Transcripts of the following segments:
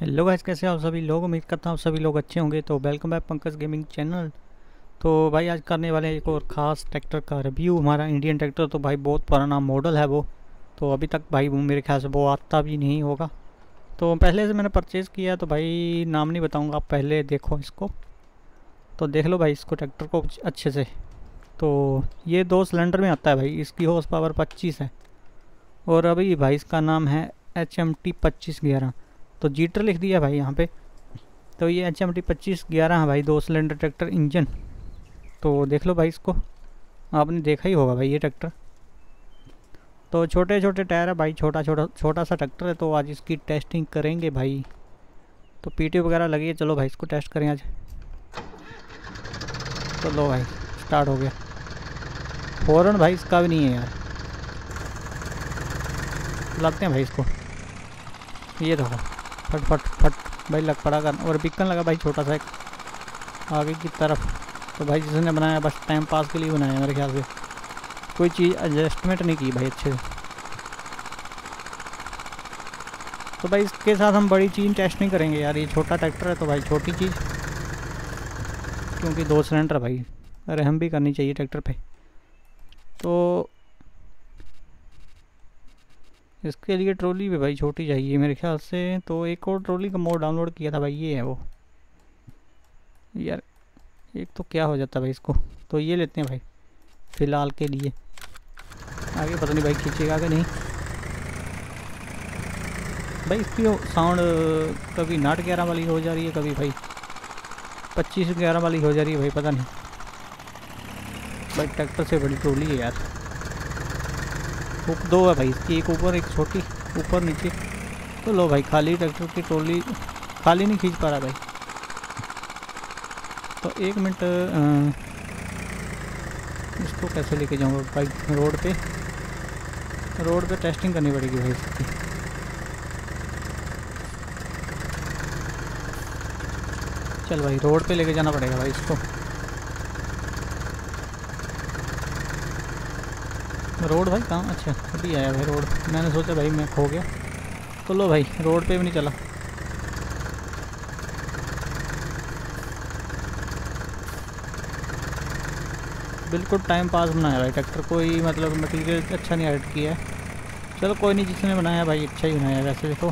Hello guys कैसे आप सभी लोग? उम्मीद करता हूँ आप सभी लोग अच्छे होंगे। तो welcome back Pankaj gaming channel तो भाई, आज करने वाले एक और ख़ास ट्रैक्टर का रिव्यू हमारा इंडियन ट्रैक्टर तो भाई बहुत पुराना मॉडल है वो। तो अभी तक भाई मेरे ख्याल से वो आता भी नहीं होगा। तो पहले से मैंने परचेज़ किया तो भाई नाम नहीं बताऊँगा। आप पहले देखो इसको। तो देख लो भाई इसको ट्रैक्टर को अच्छे से। तो ये दो सिलेंडर में आता है भाई। इसकी हॉर्स पावर पच्चीस है। और अभी भाई इसका नाम है एच एम टी पच्चीस ग्यारह। तो जीटर लिख दिया भाई यहाँ पे। तो ये एच एम टी पच्चीस ग्यारह भाई, दो सिलेंडर, ट्रैक्टर, इंजन। तो देख लो भाई इसको। आपने देखा ही होगा भाई ये ट्रैक्टर। तो छोटे छोटे टायर है भाई छोटा छोटा छोटा सा ट्रैक्टर है तो आज इसकी टेस्टिंग करेंगे भाई। तो पीटी वगैरह लगी है, चलो भाई इसको टेस्ट करें आज। तो लो भाई, स्टार्ट हो गया। फ़ौरन भाई इसका भी नहीं है यार। लगते हैं भाई इसको। ये देखो। फट फट फट। भाई लग पड़ा कर और बिकन लगा भाई, छोटा सा एक। आगे की तरफ़। तो भाई जिसने बनाया, बस टाइम पास के लिए बनाया मेरे ख्याल से। कोई चीज़ एडजस्टमेंट नहीं की भाई अच्छे से। तो भाई इसके साथ हम बड़ी चीज़ टेस्ट नहीं करेंगे यार। ये छोटा ट्रैक्टर है तो भाई छोटी चीज़। क्योंकि दो सिलेंडर भाई। अरे हम भी करनी चाहिए ट्रैक्टर पे। तो इसके लिए ट्रॉली भी भाई छोटी चाहिए मेरे ख्याल से। तो एक और ट्रॉली का मोड डाउनलोड किया था भाई, ये है वो। यार, एक तो क्या हो जाता भाई इसको? तो ये लेते हैं भाई, फ़िलहाल के लिए। आगे पता नहीं भाई खींचेगा कि नहीं। भाई इसकी साउंड कभी नाट ग्यारह वाली हो जा रही है, कभी भाई पच्चीस ग्यारह वाली हो जा रही है भाई, पता नहीं। भाई ट्रैक्टर से बड़ी ट्रोली है यार। दो है भाई, इसकी एक ऊपर, एक छोटी, ऊपर, नीचे। तो लो भाई, खाली ट्रैक्टर की ट्रोली, खाली नहीं खींच पा रहा भाई। तो एक मिनट इसको कैसे लेके जाऊँगा? बाइक रोड पे रोड पे टेस्टिंग करनी पड़ेगी भाई इसकी। चल भाई, रोड पे लेके जाना पड़ेगा भाई इसको। रोड भाई कहाँ? अच्छा अभी आया भाई रोड। मैंने सोचा भाई मैं खो गया। तो लो भाई, रोड पे भी नहीं चला। बिल्कुल टाइम पास बनाया भाई ट्रैक्टर कोई मतलब मटीरियल अच्छा नहीं ऐड किया है। चलो कोई नहीं, जिसने बनाया भाई अच्छा ही बनाया वैसे देखो,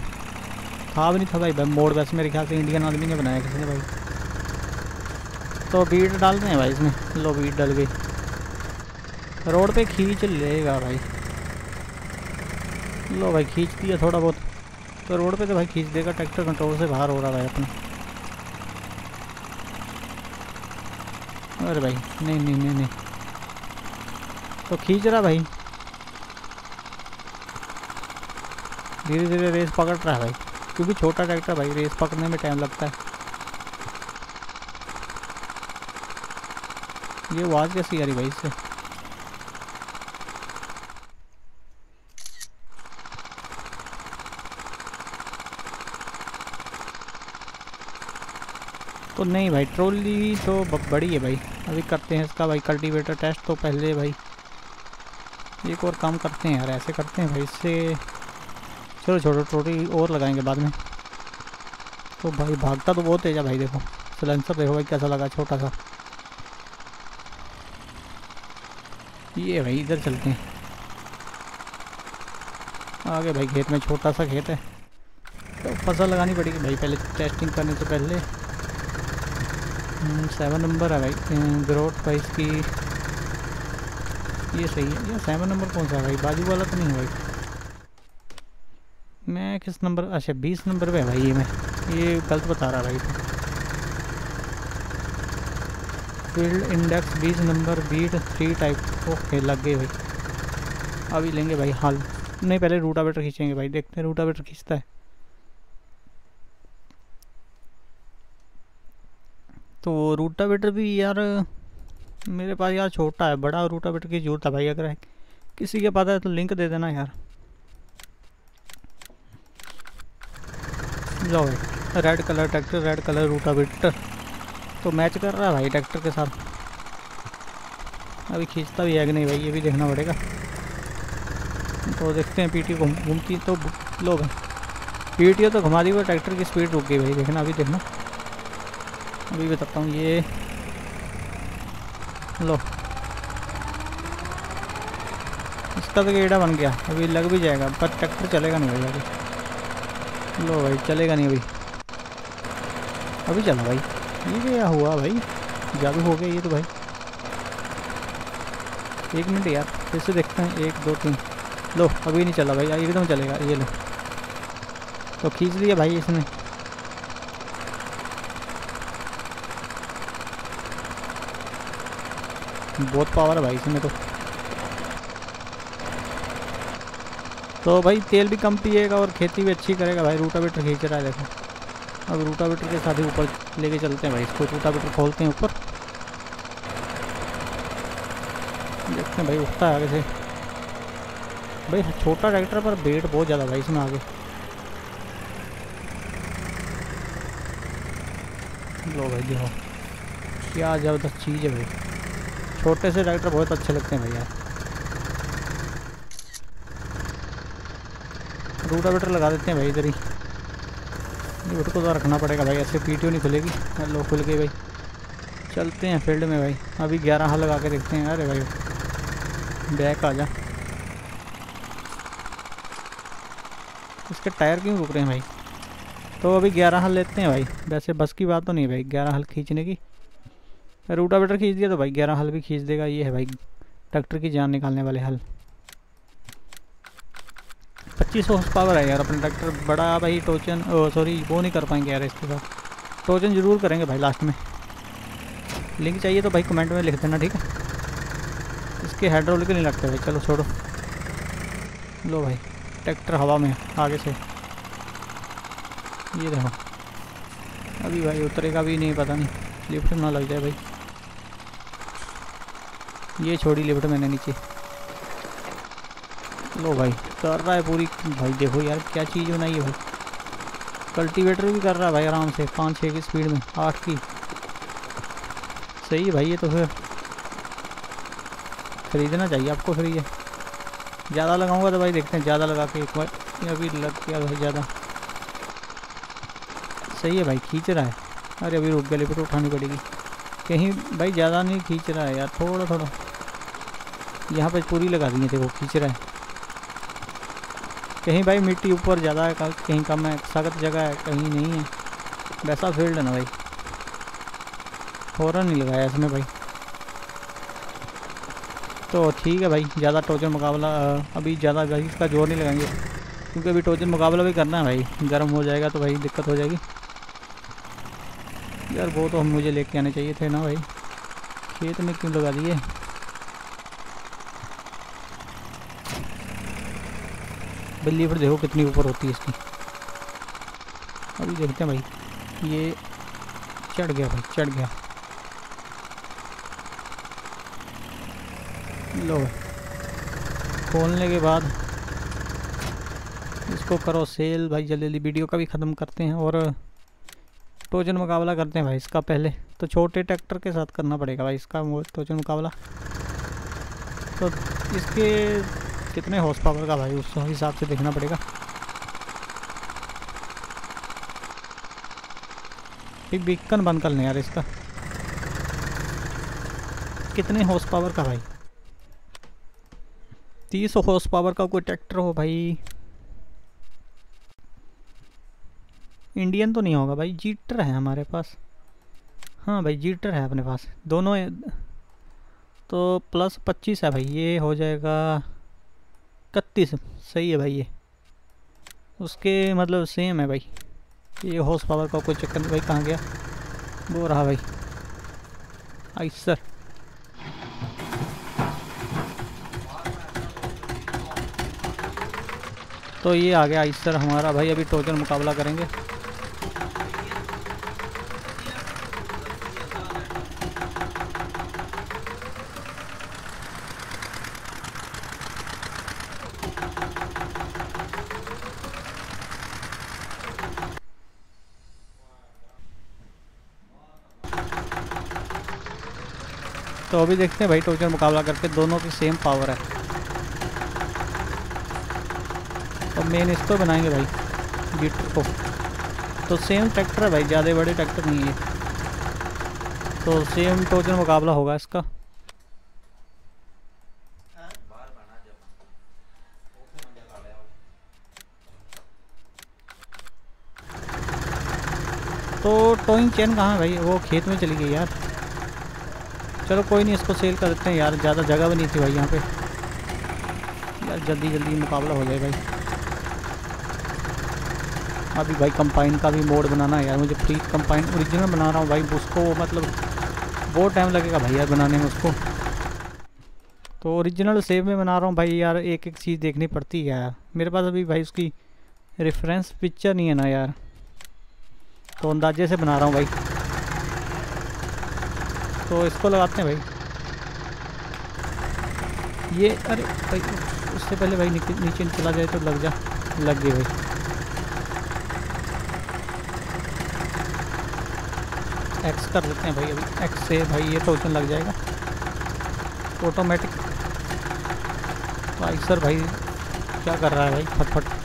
था भी नहीं था भाई मोड वैसे मेरे ख्याल से इंडियन आदमी ने बनाया किसी ने भाई। तो बीट डालते हैं भाई इसमें। लो बीट डल गई। रोड पे खींच लेगा भाई। लो भाई, खींच दिया थोड़ा बहुत। तो रोड पे तो भाई खींच देगा, ट्रैक्टर कंट्रोल से बाहर हो रहा भाई अपना। अरे भाई, नहीं नहीं नहीं नहीं। तो खींच रहा भाई। धीरे धीरे रेस पकड़ रहा है भाई। क्योंकि छोटा ट्रैक्टर भाई रेस पकड़ने में टाइम लगता है। ये आवाज़ कैसी आ रही भाई इससे? नहीं भाई ट्रोली तो बड़ी है भाई। अभी करते हैं इसका भाई कल्टीवेटर टेस्ट तो पहले भाई। एक और काम करते हैं यार, ऐसे करते हैं भाई, इससे चलो छोटो ट्रोली और लगाएँगे बाद में। तो भाई भागता तो बहुत तेज है भाई, देखो। सिलेंसर देखो भाई कैसा लगा, छोटा सा। ये भाई इधर चलते हैं। आगे भाई खेत में छोटा सा खेत है। तो फ़सल लगानी पड़ेगी भाई, पहले टेस्टिंग करने से पहले। सेवन नंबर है भाई। ग्रोथ भाई की ये सही है। ये सेवन नंबर कौन सा है भाई? बाजू वाला तो नहीं है भाई। मैं किस नंबर अच्छा बीस नंबर पे है भाई ये मैं। ये गलत बता रहा भाई। फ़ील्ड इंडेक्स बीस number beat three type okay लग गए भाई। अभी लेंगे भाई हाल। नहीं, पहले रूटावेटर खींचेंगे भाई। देखते हैं रूटावेटर खींचता है। तो रूटावेटर भी यार, मेरे पास यार छोटा है, बड़ा रूटावेटर की ज़रूरत है भाई अगर किसी के पास है तो लिंक दे देना यार। जाओ भाई red colour tractor red colour rotavator. तो मैच कर रहा है भाई ट्रैक्टर के साथ। अभी खींचता भी है कि नहीं भाई, ये भी देखना पड़ेगा। तो देखते हैं पीटी घूमती तो लोग पीटीओ तो घुमा दी वो ट्रैक्टर की स्पीड रुक गई भाई, देखना, अभी देखना। अभी बताता हूँ ये। लो। इसका तो गेड़ा बन गया। अभी लग भी जाएगा, पर ट्रैक्टर चलेगा नहीं भाई अभी। लो भाई, चलेगा नहीं अभी। अभी चला भाई। ये क्या हुआ भाई? जादू हो गया ये तो भाई। एक मिनट यार, फिर से देखते हैं। एक, दो, तीन। लो, अभी नहीं चला भाई। एकदम चलेगा। ये लो। तो खींच लिया भाई इसने। बहुत पावर है भाई, इसमें तो। तो भाई, तेल भी कम पिएगा और खेती भी अच्छी करेगा। भाई, रूटावेटर खींच रहा है, देखो। अब रूटावेटर के साथ ही ऊपर लेके चलते हैं भाई, इसको रूटावेटर खोलते हैं ऊपर। देखते हैं भाई, उठता है आगे से। भाई, छोटा ट्रैक्टर पर वेट बहुत ज़्यादा भाई, इसमें आगे। लो भाई, देखो। क्या ज़बरदस्त चीज़ है भाई। छोटे से ट्रैक्टर बहुत अच्छे लगते हैं भैया। रूटावेटर लगा देते हैं भाई इधर ही। रूट को तो रखना पड़ेगा भाई, ऐसे पीटीओ नहीं खुलेगी। लो खुल गई भाई। चलते हैं फ़ील्ड में भाई। अभी ग्यारह हाल लगा के देखते हैं। अरे भाई बैक आ जा। इसके टायर क्यों रुक रहे हैं भाई? तो अभी ग्यारह हल लेते हैं भाई। वैसे बस की बात तो नहीं भाई, ग्यारह हल खींचने की। रूटावेटर खींच दिया तो भाई ग्यारह हल भी खींच देगा, ये है भाई ट्रैक्टर की जान निकालने वाले हल। पच्चीस हॉर्स पावर है यार अपना ट्रैक्टर, बड़ा भाई टोचन सॉरी वो नहीं कर पाएँगे यार इसके साथ। टोचन ज़रूर करेंगे भाई लास्ट में। लिंक चाहिए तो भाई कमेंट में लिख देना, ठीक है? इसके हाइड्रोलिक नहीं लगते भाई, चलो छोड़ो। लो भाई, ट्रैक्टर हवा में, आगे से। ये देखो। अभी भाई उतरेगा भी नहीं, पता नहीं। लिफ्ट ना लग जाए भाई। ये छोड़ी लिफ्ट मैंने नीचे। लो भाई, कर रहा है पूरी। भाई देखो यार, क्या चीज़ बनाई है भाई। कल्टीवेटर भी कर रहा है भाई आराम से, पाँच छः की स्पीड में, आठ की। सही है भाई ये तो फिर। ख़रीदना चाहिए आपको फिर ये। ज़्यादा लगाऊँगा तो भाई देखते हैं, ज़्यादा लगा के एक बार। अभी लग गया भाई ज़्यादा। सही है भाई, खींच रहा है। अरे अभी रुक गया, लिफ्ट उठानी पड़ेगी। कहीं भाई ज़्यादा नहीं खींच रहा है यार, थोड़ा थोड़ा। यहाँ पर पूरी लगा दी है देखो खींच रहा है। कहीं भाई मिट्टी ऊपर ज़्यादा है कहीं कम है, सख्त जगह है, कहीं नहीं है। वैसा फ़ील्ड है ना भाई। फ़ौरन नहीं लगाया इसमें भाई। तो ठीक है भाई, ज़्यादा टोचन मुकाबला अभी ज़्यादा इसका ज़ोर नहीं लगाएँगे। क्योंकि अभी टोचन मुकाबला भी करना है भाई। गर्म हो जाएगा तो भाई दिक्कत हो जाएगी। यार वो तो हम मुझे लेके आने चाहिए थे ना भाई। खेत में क्यों लगा दिए? बिल्ली पर देखो कितनी ऊपर होती है इसकी। अभी देखते हैं भाई। ये चढ़ गया भाई, चढ़ गया। लो खोलने के बाद इसको करो सेल भाई जल्दी जल्दी वीडियो का भी ख़त्म करते हैं और टोजन मुकाबला करते हैं भाई इसका पहले। तो छोटे ट्रैक्टर के साथ करना पड़ेगा भाई इसका टोजन मुकाबला। तो इसके कितने हॉर्स पावर का भाई? उस हिसाब से देखना पड़ेगा। एक बिकन बंद कर लें यार इसका। कितने हॉर्स पावर का भाई? तीस हॉर्स पावर का कोई ट्रैक्टर हो भाई। इंडियन तो नहीं होगा भाई जीटर है हमारे पास। हाँ भाई जीटर है अपने पास। दोनों तो प्लस पच्चीस है भाई, ये हो जाएगा इकतीस। सही है भाई ये। उसके मतलब सेम है भाई। ये हॉर्स पावर का कोई चक्कर नहीं। भाई कहाँ गया? वो रहा भाई। आई सर। तो ये आ गया आइसर हमारा। भाई अभी टोचन मुकाबला करेंगे। तो अभी देखते हैं भाई टोचन मुकाबला करके दोनों की सेम पावर है। और मेन इसको बनाएँगे भाई जीटर को। तो सेम ट्रैक्टर है भाई, ज़्यादा बड़े ट्रैक्टर नहीं है तो सेम टोचन मुकाबला होगा इसका। तो टोइंग चैन कहाँ है भाई? वो खेत में चली गई यार। चलो कोई नहीं, इसको सेल कर देते हैं यार। ज़्यादा जगह भी नहीं थी भाई यहाँ पे। यार जल्दी जल्दी मुकाबला हो जाए भाई। अभी भाई कंपाइन का भी मोड बनाना है यार। मुझे फ्री कंपाइन ओरिजिनल बना रहा हूँ भाई। उसको मतलब बहुत टाइम लगेगा भाई यार बनाने में उसको। तो ओरिजिनल सेव में बना रहा हूँ भाई यार। एक एक चीज़ देखनी पड़ती है यार। मेरे पास अभी भाई उसकी रेफरेंस पिक्चर नहीं है ना यार। तो अंदाजे से बना रहा हूँ भाई। तो इसको लगाते हैं भाई। ये, अरे भाई, उससे पहले भाई नीचे चला जाए तो लग जा, लग गई भाई। एक्स कर देते हैं भाई अभी। एक्स से भाई ये टोचन लग जाएगा। ऑटोमेटिक भाई सर भाई क्या कर रहा है भाई? फटफट।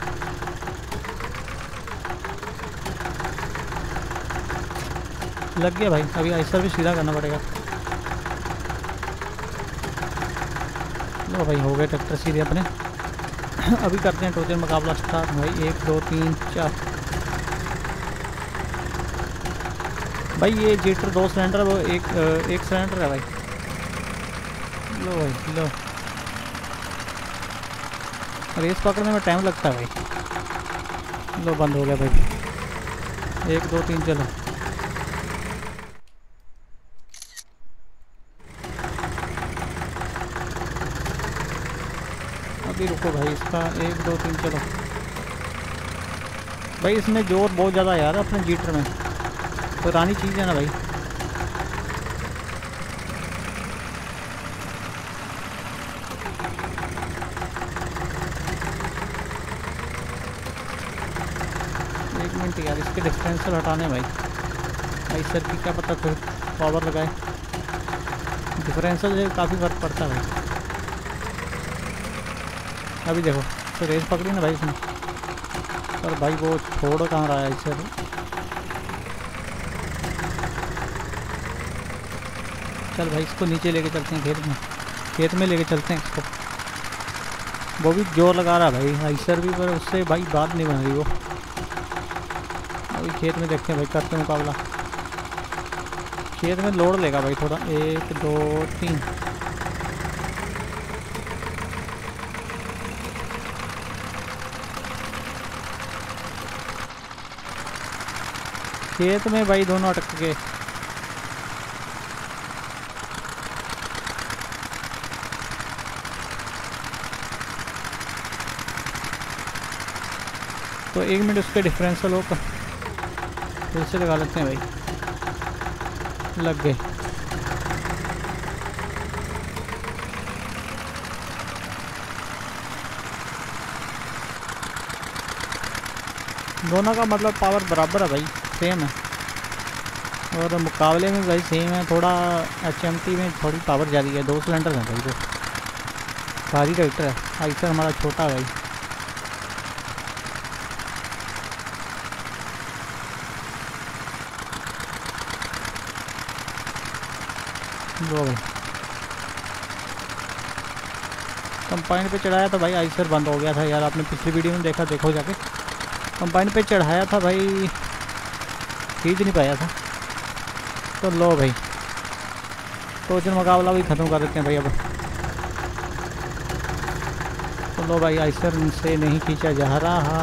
लग गया भाई, अभी आइसर भी सीधा करना पड़ेगा। लो भाई, हो गए ट्रैक्टर सीधे अपने। अभी करते हैं टोचन मुकाबला स्टार्ट भाई, एक, दो, तीन, चार। भाई, ये जीटर दो सिलेंडर वो एक एक सिलेंडर है भाई। लो भाई, लो। रेस पकड़ने में टाइम लगता है भाई। लो, बंद हो गया भाई। एक, दो, तीन, चलो। अभी रुको भाई, इसका एक, दो, तीन, चलो। भाई, इसमें ज़ोर बहुत ज़्यादा यार, अपने जीटर में। पुरानी चीज़ है ना भाई। एक मिनट यार, इसके डिफरेंशियल हटाने भाई। भाई, सर की क्या पता कोई पावर लगाए। डिफरेंशियल से काफ़ी फ़र्क पड़ता है भाई। अभी देखो तो रेस पकड़ी ना भाई इसने पर भाई वो छोड़ कहाँ रहा है इससे चल भाई, इसको नीचे लेके चलते हैं, खेत में। खेत में लेके चलते हैं इसको। वो भी ज़ोर लगा रहा भाई, आइसर भी, पर उससे भाई बात नहीं बन रही वो। अभी खेत में देखते हैं भाई, करते मुकाबला। खेत में लोड लेगा भाई थोड़ा, एक, दो, तीन। खेत में भाई दोनों अटक गए। तो एक मिनट उसके डिफरेंशियल हो फिर से लगा लेते हैं भाई। लग गए। दोनों का मतलब पावर बराबर है भाई। सेम है। और मुकाबले में भाई सेम है, थोड़ा एचएमटी में थोड़ी पावर ज़्यादा है, दो सिलेंडर हैं भाई तो। भारी ट्रैक्टर है आइसर हमारा छोटा भाई। दो भाई। कंपाइन पे चढ़ाया था भाई आइसर बंद हो गया था यार, आपने पिछली वीडियो में देखा, देखो जाके। कंपाइन पे चढ़ाया था भाई खींच नहीं पाया था। तो लो भाई। तो चल मुकाबला भी ख़त्म कर देते हैं भाई अब। तो लो भाई, आइसर से नहीं खींचा जा रहा।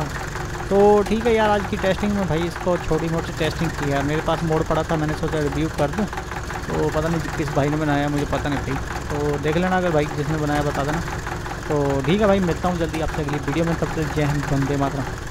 तो ठीक है यार, आज की टेस्टिंग में भाई इसको छोटी मोटी टेस्टिंग की है मेरे पास मोड पड़ा था, मैंने सोचा रिव्यू कर दूँ। तो पता नहीं किस भाई ने बनाया, मुझे पता नहीं भाई। तो देख लेना अगर भाई जिसने बनाया बता देना। तो ठीक है भाई, मिलता हूँ जल्दी आपसे अगली वीडियो में। तब तक जय हिंद बंदे मातरम।